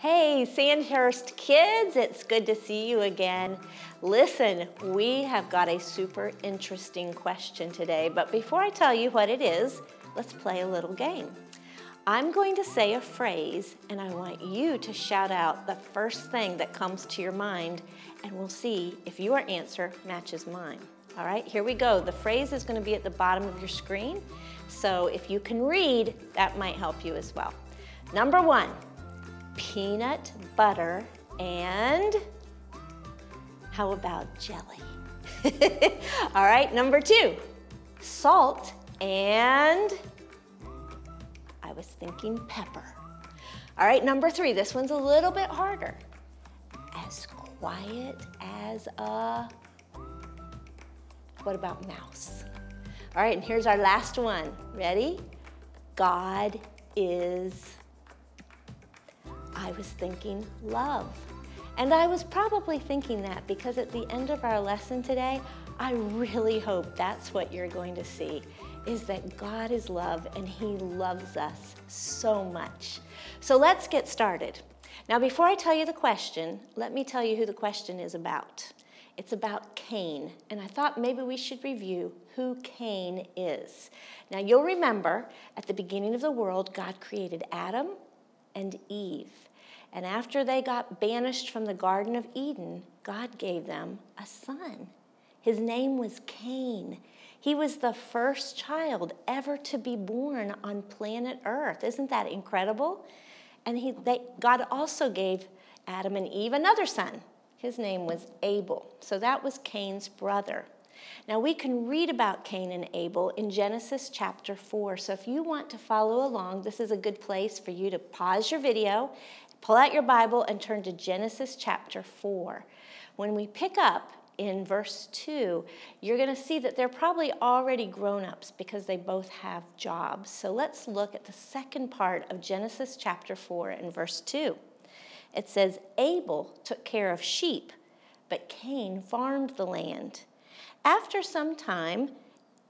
Hey, Sandhurst kids, it's good to see you again. Listen, we have got a super interesting question today, but before I tell you what it is, let's play a little game. I'm going to say a phrase, and I want you to shout out the first thing that comes to your mind, and we'll see if your answer matches mine. All right, here we go. The phrase is going to be at the bottom of your screen, so if you can read, that might help you as well. Number one, peanut butter and how about jelly? All right, number two, salt and I was thinking pepper. All right, number three, this one's a little bit harder. As quiet as a, what about mouse? All right, and here's our last one. Ready? God is, I was thinking love. And I was probably thinking that because at the end of our lesson today, I really hope that's what you're going to see is that God is love and He loves us so much. So let's get started. Now, before I tell you the question, let me tell you who the question is about. It's about Cain, and I thought maybe we should review who Cain is. Now, you'll remember at the beginning of the world, God created Adam and Eve. And after they got banished from the Garden of Eden, God gave them a son. His name was Cain. He was the first child ever to be born on planet Earth. Isn't that incredible? And he, they, God also gave Adam and Eve another son. His name was Abel. So that was Cain's brother. Now we can read about Cain and Abel in Genesis chapter 4. So if you want to follow along, this is a good place for you to pause your video, pull out your Bible, and turn to Genesis chapter 4. When we pick up in verse 2, you're going to see that they're probably already grown ups because they both have jobs. So let's look at the second part of Genesis chapter 4 and verse 2. It says, Abel took care of sheep, but Cain farmed the land. After some time,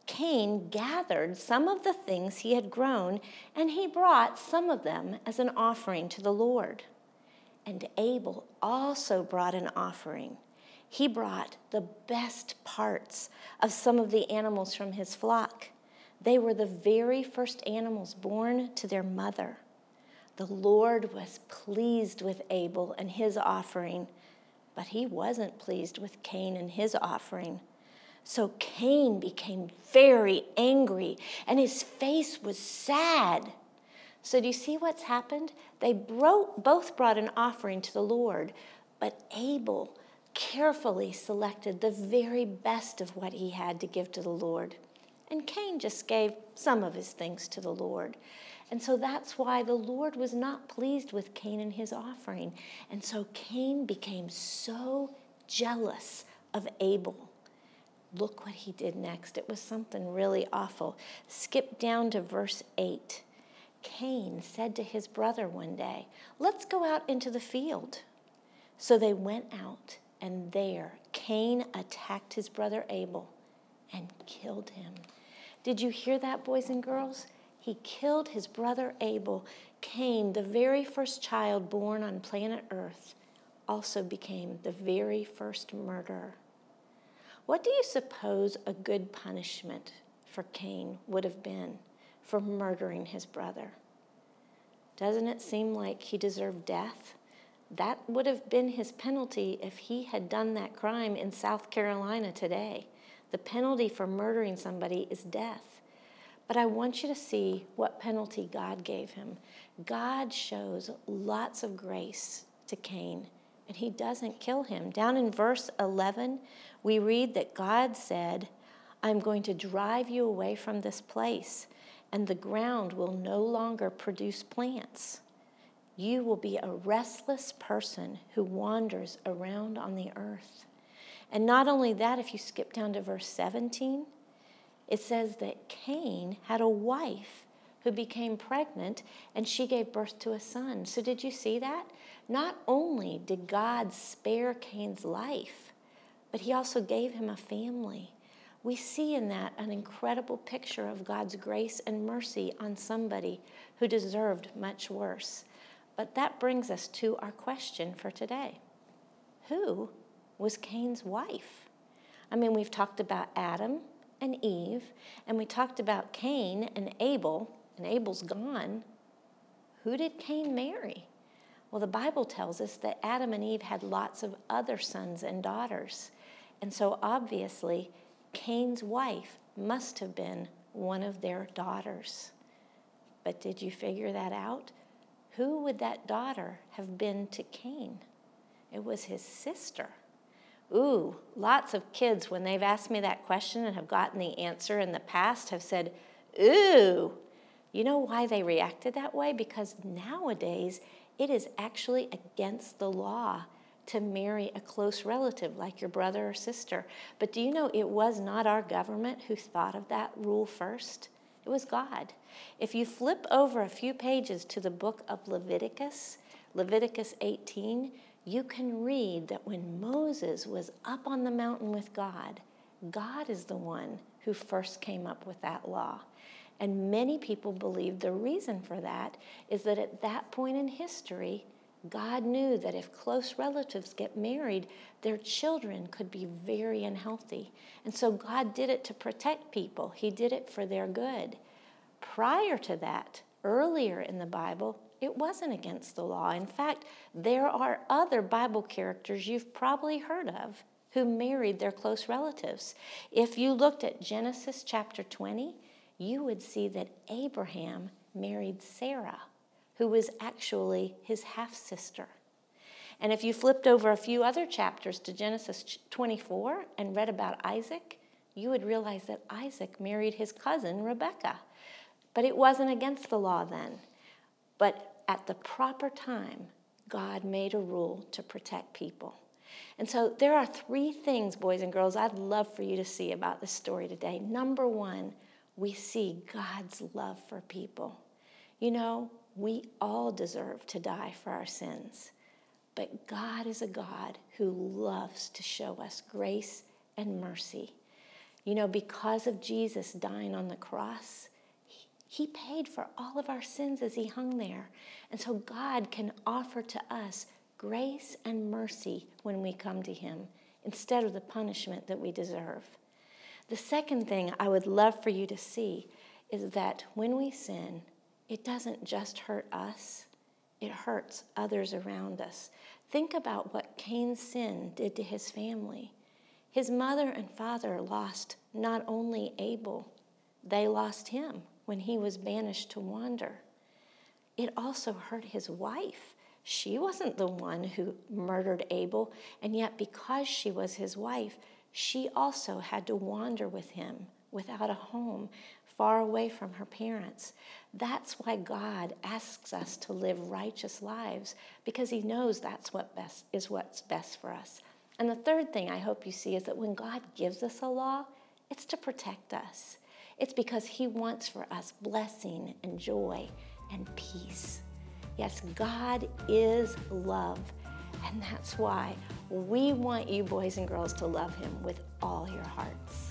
Cain gathered some of the things he had grown, and he brought some of them as an offering to the Lord. And Abel also brought an offering he brought the best parts of some of the animals from his flock. They were the very first animals born to their mother. The Lord was pleased with Abel and his offering, but he wasn't pleased with Cain and his offering. So Cain became very angry and his face was sad. So, do you see what's happened? They both brought an offering to the Lord, but Abel carefully selected the very best of what he had to give to the Lord. And Cain just gave some of his things to the Lord. And so that's why the Lord was not pleased with Cain and his offering. And so Cain became so jealous of Abel. Look what he did next. It was something really awful. Skip down to verse 8. Cain said to his brother one day, Let's go out into the field. So they went out and there, Cain attacked his brother Abel and killed him. Did you hear that, boys and girls? He killed his brother Abel. Cain, the very first child born on planet Earth, also became the very first murderer. What do you suppose a good punishment for Cain would have been for murdering his brother? Doesn't it seem like he deserved death? that would have been his penalty if he had done that crime in South Carolina today. The penalty for murdering somebody is death. But I want you to see what penalty God gave him. God shows lots of grace to Cain, and he doesn't kill him. Down in verse 11, we read that God said, I'm going to drive you away from this place, and the ground will no longer produce plants you will be a restless person who wanders around on the earth. And not only that, if you skip down to verse 17, it says that Cain had a wife who became pregnant and she gave birth to a son. So, did you see that? Not only did God spare Cain's life, but he also gave him a family. We see in that an incredible picture of God's grace and mercy on somebody who deserved much worse. But that brings us to our question for today Who was Cain's wife? I mean, we've talked about Adam and Eve, and we talked about Cain and Abel, and Abel's gone. Who did Cain marry? Well, the Bible tells us that Adam and Eve had lots of other sons and daughters. And so obviously, Cain's wife must have been one of their daughters. But did you figure that out? Who would that daughter have been to Cain? It was his sister. Ooh, lots of kids, when they've asked me that question and have gotten the answer in the past, have said, Ooh. You know why they reacted that way? Because nowadays it is actually against the law to marry a close relative like your brother or sister. But do you know it was not our government who thought of that rule first? It was God. If you flip over a few pages to the book of Leviticus, Leviticus 18, you can read that when Moses was up on the mountain with God, God is the one who first came up with that law. And many people believe the reason for that is that at that point in history, God knew that if close relatives get married, their children could be very unhealthy. And so God did it to protect people, He did it for their good. Prior to that, earlier in the Bible, it wasn't against the law. In fact, there are other Bible characters you've probably heard of who married their close relatives. If you looked at Genesis chapter 20, you would see that Abraham married Sarah who was actually his half sister. And if you flipped over a few other chapters to Genesis 24 and read about Isaac, you would realize that Isaac married his cousin Rebekah. But it wasn't against the law then. But at the proper time, God made a rule to protect people. And so there are three things, boys and girls, I'd love for you to see about this story today. Number one, we see God's love for people. You know, we all deserve to die for our sins. But God is a God who loves to show us grace and mercy. You know, because of Jesus dying on the cross, he paid for all of our sins as he hung there. And so God can offer to us grace and mercy when we come to him instead of the punishment that we deserve. The second thing I would love for you to see is that when we sin, it doesn't just hurt us, it hurts others around us. Think about what Cain's sin did to his family. His mother and father lost not only Abel, they lost him when he was banished to wander. It also hurt his wife. She wasn't the one who murdered Abel, and yet because she was his wife, she also had to wander with him without a home, far away from her parents. That's why God asks us to live righteous lives because he knows that's what best is what's best for us. And the third thing I hope you see is that when God gives us a law, it's to protect us. It's because he wants for us blessing and joy and peace. Yes, God is love. And that's why we want you, boys and girls, to love him with all your hearts.